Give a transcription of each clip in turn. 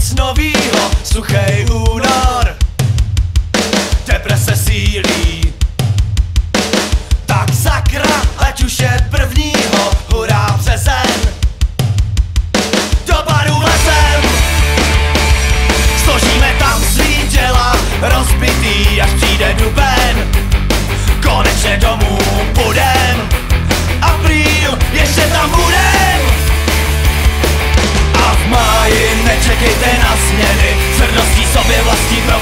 nic novýho, suchej únor Deprese sílí. Tak sakra, ať už je prvního, hurá březen Do baru lesem Složíme tam svý děla, rozbitý, až přijde duben. Konečně domů půjdem sobě vlastní pro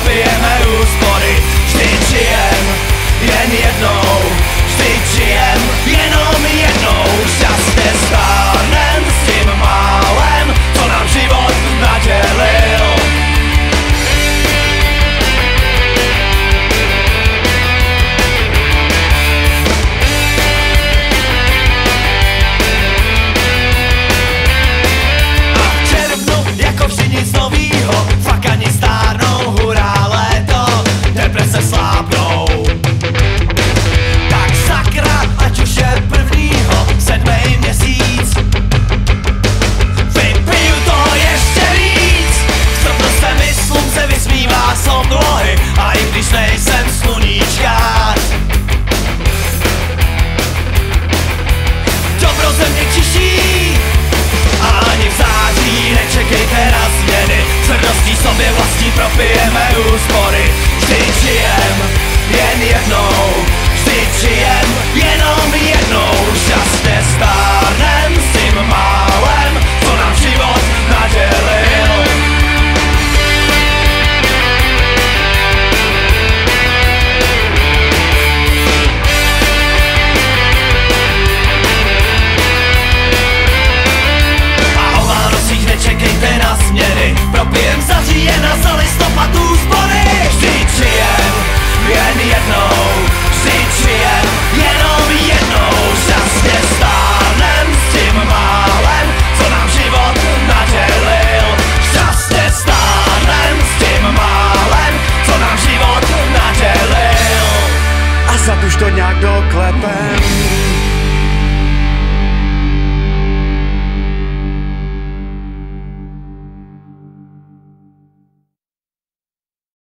to nějak doklepem.